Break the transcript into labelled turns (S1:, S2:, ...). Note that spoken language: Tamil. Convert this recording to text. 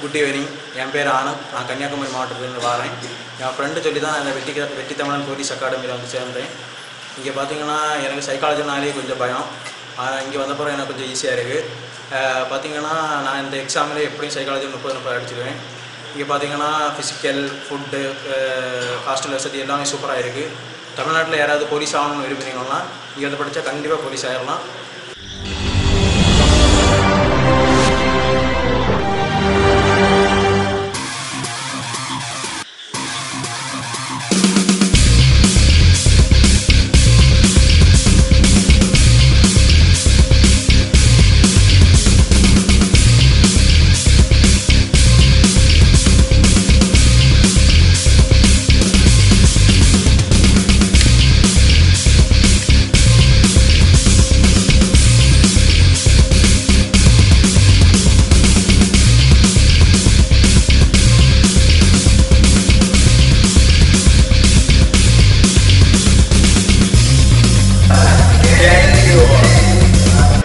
S1: குட் ஈவினிங் என் பேர் ஆனந்த் நான் கன்னியாகுமரி மாவட்டத்திலிருந்து வரேன். என் ஃப்ரெண்டு சொல்லி தான் இந்த வெட்டி வெட்டி தமிழன் போலீஸ் அகாடமியில் வந்து சேர்ந்தேன். இங்கே பார்த்தீங்கன்னா எனக்கு சைக்காலஜினாலே கொஞ்சம் பயம். ஆனால் இங்கே வந்தப்பறம் எனக்கு கொஞ்சம் ஈஸியாக இருக்குது பார்த்தீங்கன்னா நான் இந்த எக்ஸாமில் எப்படியும் சைக்காலஜி முப்பது முப்பது அடிச்சிடுவேன் இங்கே பார்த்தீங்கன்னா ஃபிசிக்கல் ஃபுட்டு ஹாஸ்டல் வசதி எல்லாமே சூப்பராக இருக்குது தமிழ்நாட்டில் யாராவது போலீஸ் ஆகணும்னு விரும்புனீங்கன்னா இங்கே வந்து படித்தா கண்டிப்பாக போலீஸ் ஆகிடலாம்